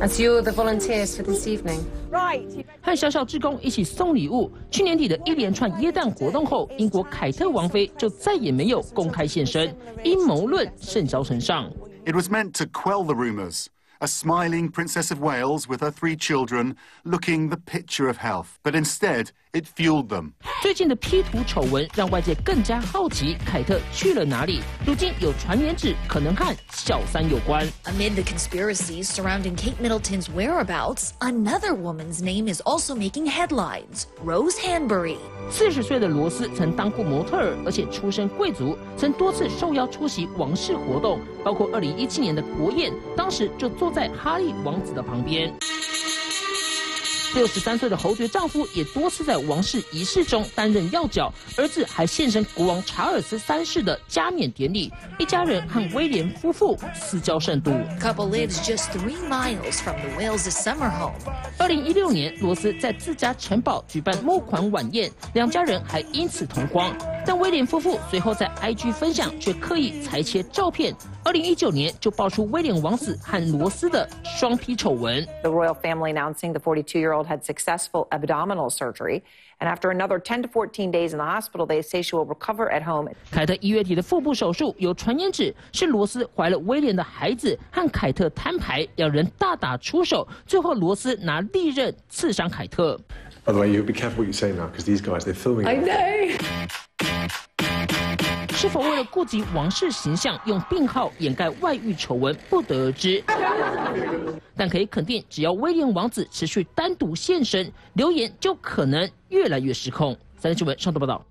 As you the volunteers for this evening. Right. 和小小志工一起送礼物。去年底的一连串耶诞活动后，英国凯特王妃就再也没有公开现身，阴谋论甚嚣尘上。It was meant to quell the rumours. A smiling Princess of Wales with her three children, looking the picture of health. But instead, it fueled them. 最近的 P 图丑闻让外界更加好奇凯特去了哪里。如今有传言指可能和小三有关。Amid the conspiracies surrounding Kate Middleton's whereabouts, another woman's name is also making headlines Rose Hanbury. 四十岁的罗斯曾当过模特儿，而且出身贵族，曾多次受邀出席王室活动，包括二零一七年的国宴，当时就坐 在哈利王子的旁边。六十三岁的侯爵丈夫也多次在王室仪式中担任要角，儿子还现身国王查尔斯三世的加冕典礼，一家人和威廉夫妇私交甚笃。Couple lives just three miles from the Wales' summer home. 二零一六年，罗斯在自家城堡举办募款晚宴，两家人还因此同框。但威廉夫妇随后在 IG 分享，却刻意裁切照片。二零一九年就爆出威廉王子和罗斯的双 P 丑闻。The royal family announcing the 42-year-old had successful abdominal surgery, and after another 10 to 14 days in the hospital, they say she will recover at home. 凯特一月底的腹部手术有传言指是罗斯怀了威廉的孩子，和凯特摊牌，两人大打出手，最后罗斯拿利刃刺伤凯特。By the way, you be careful what you say now, because these guys, they're filming. I know. 是否为了顾及王室形象，用病号掩盖外遇丑闻，不得而知。但可以肯定，只要威廉王子持续单独现身，留言就可能越来越失控。三立新闻上头报道。